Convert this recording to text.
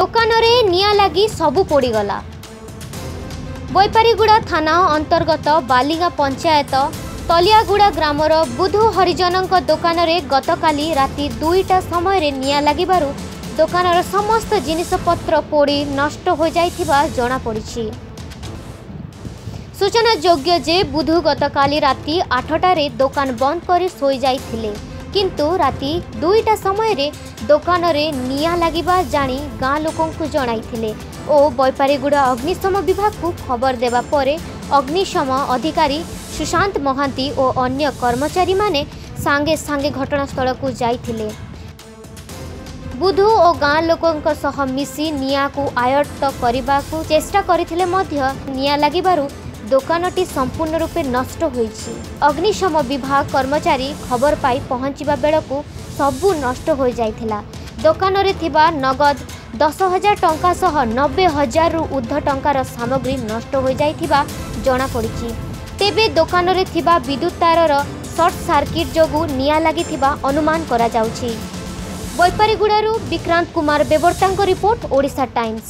ଦୋକାନରେ ନିଆଁ ଲାଗି ସବୁ ପୋଡ଼ିଗଲା ବୈପାରିଗୁଡ଼ା ଥାନା ଅନ୍ତର୍ଗତ ବାଲିଗାଁ ପଞ୍ଚାୟତ ତଲିଆଗୁଡ଼ା ଗ୍ରାମର ବୁଧୁ ହରିଜନଙ୍କ ଦୋକାନରେ ଗତକାଲି ରାତି ଦୁଇଟା ସମୟରେ ନିଆଁ ଲାଗିବାରୁ ଦୋକାନର ସମସ୍ତ ଜିନିଷପତ୍ର ପୋଡ଼ି ନଷ୍ଟ ହୋଇଯାଇଥିବା ଜଣାପଡ଼ିଛି ସୂଚନାଯୋଗ୍ୟ ଯେ ବୁଧୁ ଗତକାଲି ରାତି ଆଠଟାରେ ଦୋକାନ ବନ୍ଦ କରି ଶୋଇଯାଇଥିଲେ କିନ୍ତୁ ରାତି ଦୁଇଟା ସମୟରେ ଦୋକାନରେ ନିଆଁ ଲାଗିବା ଜାଣି ଗାଁ ଲୋକଙ୍କୁ ଜଣାଇଥିଲେ ଓ ବୈପାରୀଗୁଡ଼ା ଅଗ୍ନିଶମ ବିଭାଗକୁ ଖବର ଦେବା ପରେ ଅଗ୍ନିଶମ ଅଧିକାରୀ ସୁଶାନ୍ତ ମହାନ୍ତି ଓ ଅନ୍ୟ କର୍ମଚାରୀମାନେ ସାଙ୍ଗେ ସାଙ୍ଗେ ଘଟଣାସ୍ଥଳକୁ ଯାଇଥିଲେ ବୁଧୁ ଓ ଗାଁ ଲୋକଙ୍କ ସହ ମିଶି ନିଆଁକୁ ଆୟତ୍ତ କରିବାକୁ ଚେଷ୍ଟା କରିଥିଲେ ମଧ୍ୟ ନିଆଁ ଲାଗିବାରୁ দোকানটি সম্পূর্ণ রূপে নষ্ট হয়েছে অগ্নিশম বিভাগ কর্মচারী খবর পাই পহঞ্চিবা বেড়কু সবু নষ্ট হয়ে যাই দোকানরে থিবা নগদ দশ হাজার টঙ্কা সহ নবে রু ঊর্ধ্ব টঙ্কার সামগ্রী নষ্ট হয়ে যাই জনাপড়ি তেবে দোকানরে থিবা বিদ্যুৎ তারর সর্ট সার্কিট যোগু নিয়া লাগিথিবা অনুমান করা যাচ্ছে বৈপারিগুড়ারু বিক্রান্ত কুমার বেবর্তাঙ্ক রিপোর্ট ওড়িশা টাইমস